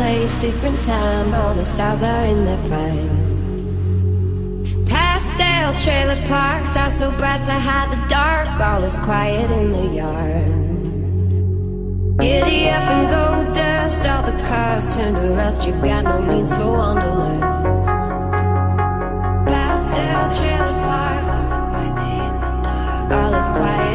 place, different time. All the stars are in their prime. Pastel trailer park, stars so bright to hide the dark. All is quiet in the yard. Giddy up and go dust, all the cars turn to rust. You got no means for wanderlust. Pastel trailer parks, all is quiet